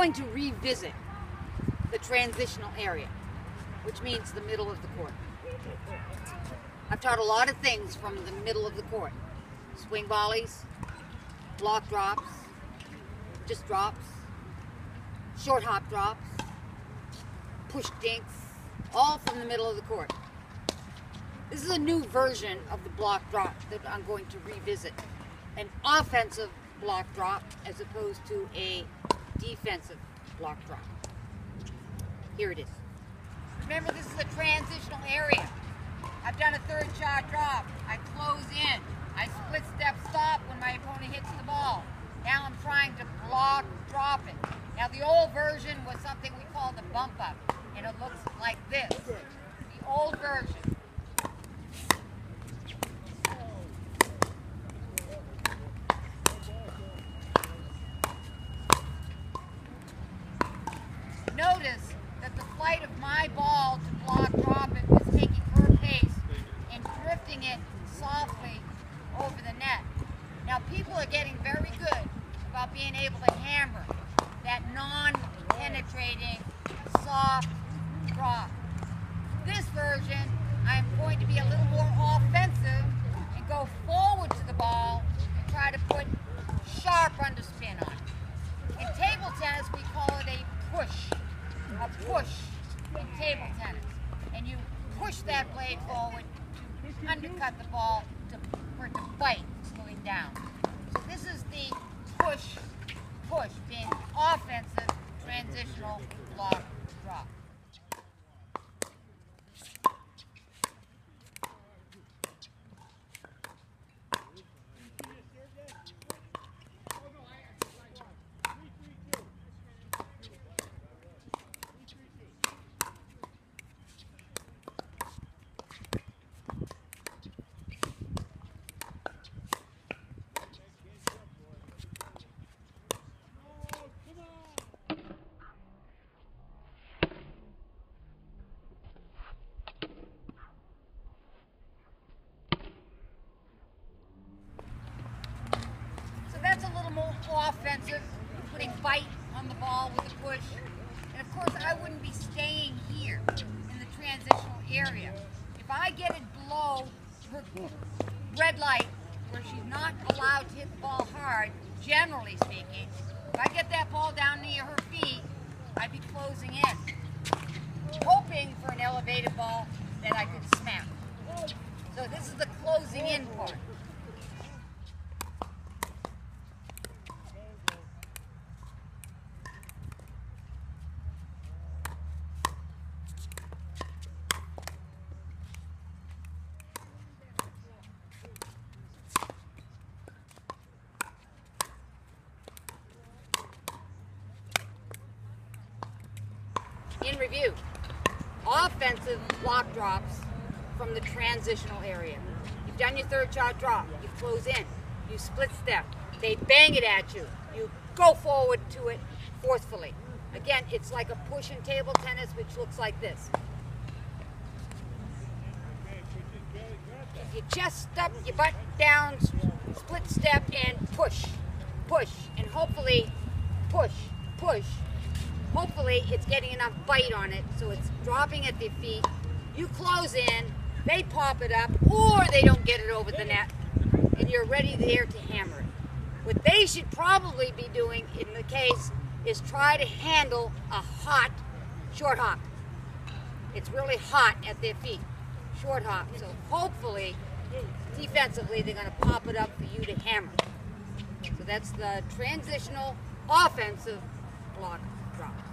going to revisit the transitional area, which means the middle of the court. I've taught a lot of things from the middle of the court. Swing volleys, block drops, just drops, short hop drops, push dinks, all from the middle of the court. This is a new version of the block drop that I'm going to revisit. An offensive block drop as opposed to a defensive block drop. Here it is. Remember, this is a transitional area. I've done a third shot drop. I close in. I split step stop when my opponent hits the ball. Now I'm trying to block drop it. Now the old version was something we called the bump up, and it looks like this. The old version. Notice that the flight of my ball to block drop it was taking her pace and drifting it softly over the net. Now people are getting very good about being able to hammer that non-penetrating soft drop. This version, I'm going to be a little more offensive and go forward to the ball and try to put sharp underspin on it. In table tennis, we call it a push. A push in table tennis. And you push blade forward to undercut the ball to, for it to going down. So this is the push, push, being offensive, transitional block drop. So that's a little more offensive, putting bite on the ball with a push. And of course, I wouldn't be staying here in the transitional area. If I get it below her red light, where she's not allowed to hit the ball hard, generally speaking, if I get that ball down near her feet, I'd be closing in, hoping for an elevated ball that I could smack. So this is the closing in part. In review, offensive block drops from the transitional area. You've done your third shot drop, you close in, you split step, they bang it at you, you go forward to it forcefully. Again, it's like a push in table tennis, which looks like this. You chest up, your butt down, split step, and push, push, and hopefully push, push, hopefully it's getting enough bite on it so it's dropping at their feet. You close in, they pop it up, or they don't get it over the net, and you're ready there to hammer it. What they should probably be doing in the case is try to handle a hot short hop. It's really hot at their feet, short hop. So hopefully, defensively, they're going to pop it up for you to hammer. So that's the transitional offensive block drop.